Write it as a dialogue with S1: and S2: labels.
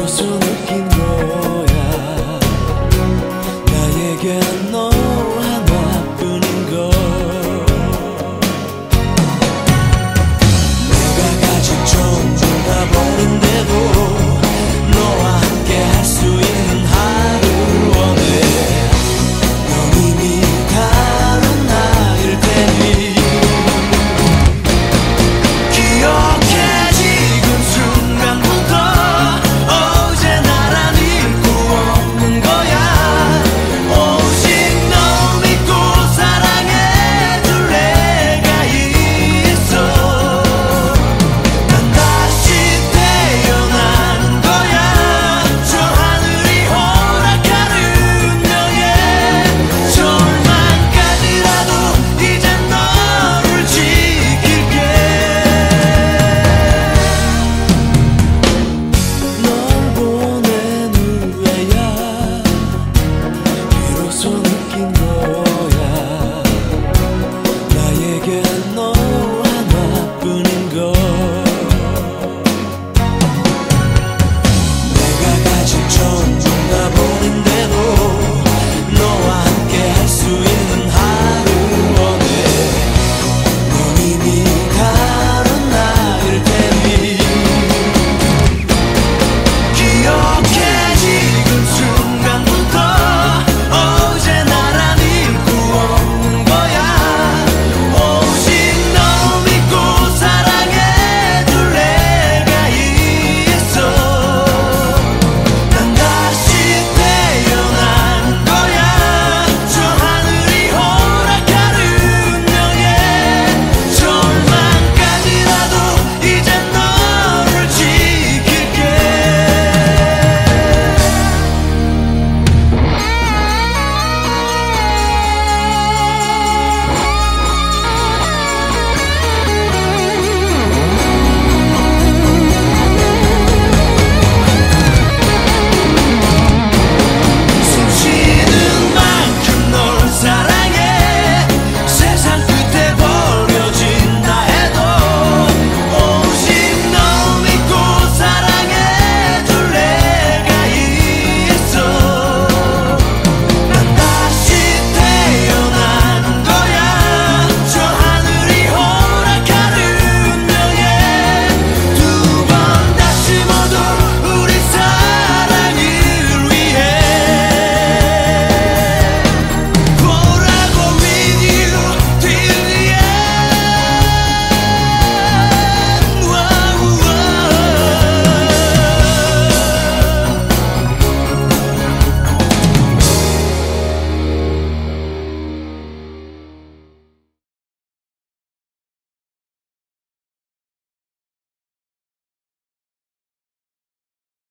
S1: Просто улыбки, но